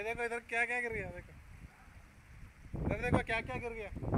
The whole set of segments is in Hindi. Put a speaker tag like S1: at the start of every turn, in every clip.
S1: ये देखो इधर क्या क्या गिर गया देखो। इधर देखो क्या क्या गिर गया।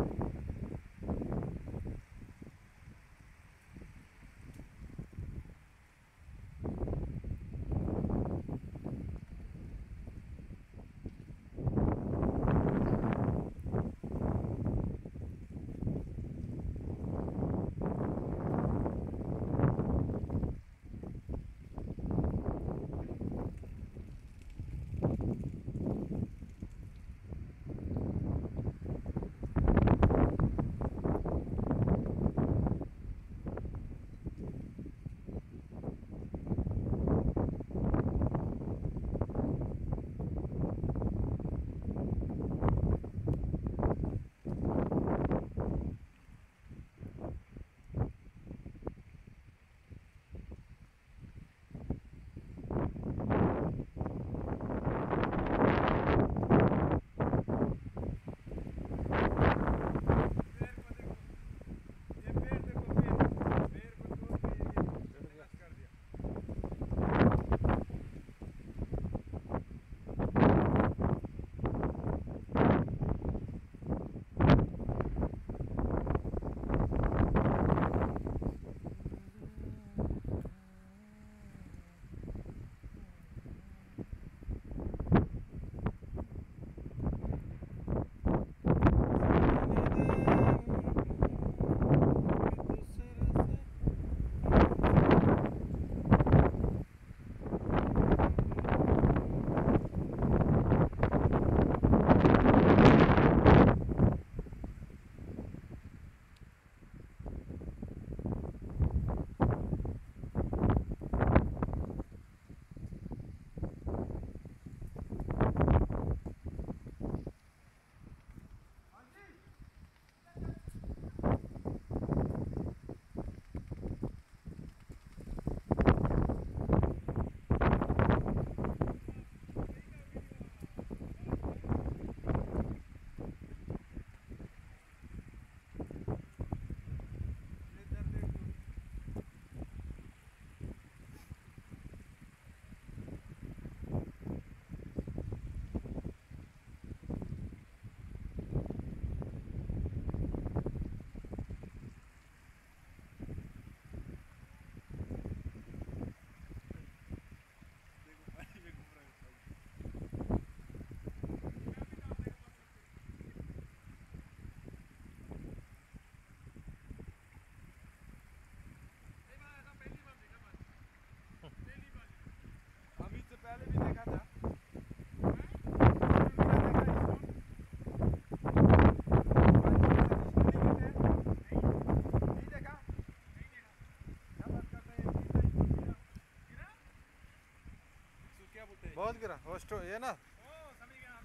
S1: बहुत गिरा ये ना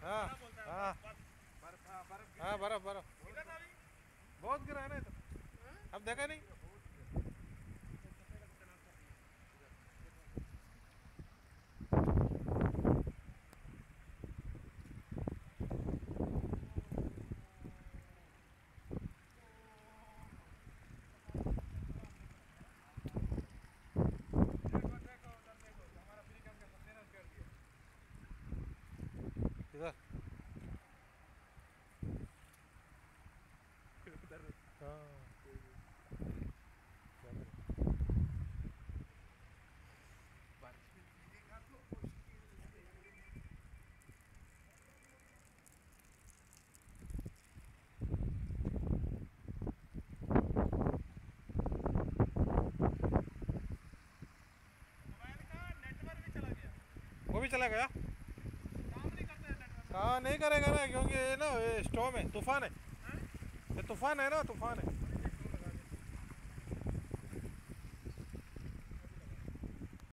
S1: हाँ हाँ हाँ बर्फ़ बर्फ़ बहुत गिरा है ना इधर अब देखा नहीं इधर हाँ वो भी चला गया। हाँ नहीं नहीं करेगा ना, क्योंकि ये ना स्टॉम है, तूफ़ान है। ये तूफान है ना तूफान है